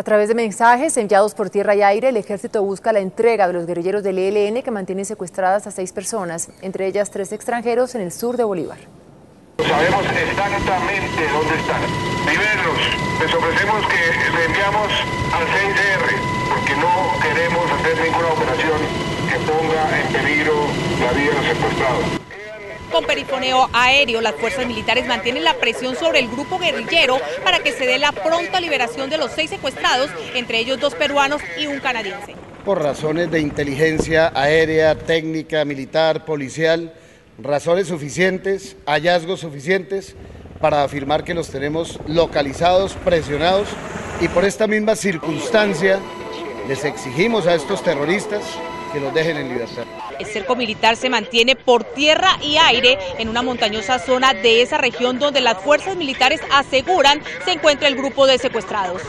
A través de mensajes enviados por tierra y aire, el ejército busca la entrega de los guerrilleros del ELN que mantienen secuestradas a seis personas, entre ellas tres extranjeros en el sur de Bolívar. Sabemos exactamente dónde están. Liberlos. Les ofrecemos que le enviamos al 6R, porque no queremos hacer ninguna operación que ponga en peligro la vida de los secuestrados. Con perifoneo aéreo, las fuerzas militares mantienen la presión sobre el grupo guerrillero para que se dé la pronta liberación de los seis secuestrados, entre ellos dos peruanos y un canadiense. Por razones de inteligencia aérea, técnica, militar, policial, razones suficientes, hallazgos suficientes para afirmar que los tenemos localizados, presionados y por esta misma circunstancia les exigimos a estos terroristas que los dejen en libertad. El cerco militar se mantiene por tierra y aire en una montañosa zona de esa región donde las fuerzas militares aseguran se encuentra el grupo de secuestrados.